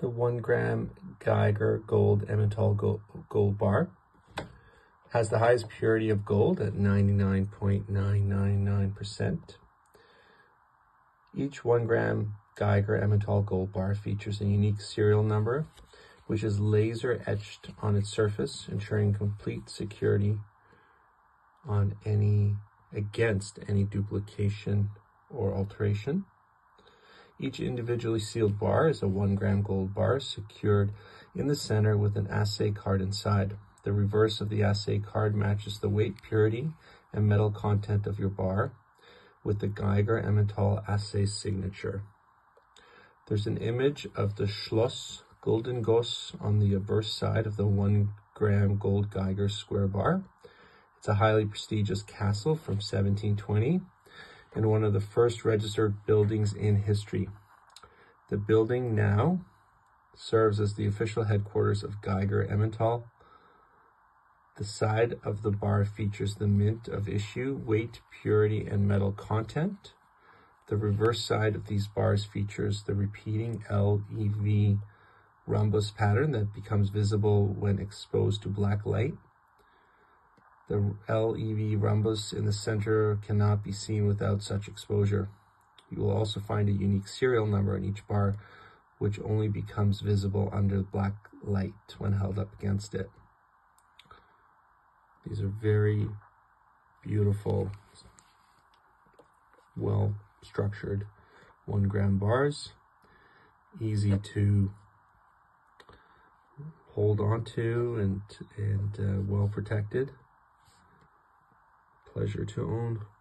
the one gram Geiger Gold Edelmetalle Gold, gold Bar. Has the highest purity of gold at 99.999%. Each one gram Geiger Edelmetalle Gold Bar features a unique serial number, which is laser etched on its surface, ensuring complete security on any against any duplication or alteration. Each individually sealed bar is a one gram gold bar secured in the center with an assay card inside. The reverse of the assay card matches the weight, purity, and metal content of your bar with the Geiger Edelmetalle assay signature. There's an image of the Schloss Guldengoss on the reverse side of the one gram gold Geiger square bar. It's a highly prestigious castle from 1720 and one of the first registered buildings in history. The building now serves as the official headquarters of Geiger Edelmetalle. The side of the bar features the mint of issue, weight, purity, and metal content. The reverse side of these bars features the repeating LEV rhombus pattern that becomes visible when exposed to black light. The LEV rhombus in the center cannot be seen without such exposure. You will also find a unique serial number on each bar, which only becomes visible under black light when held up against it. These are very beautiful, well structured one gram bars, easy to hold on to and, and uh, well protected pleasure to own.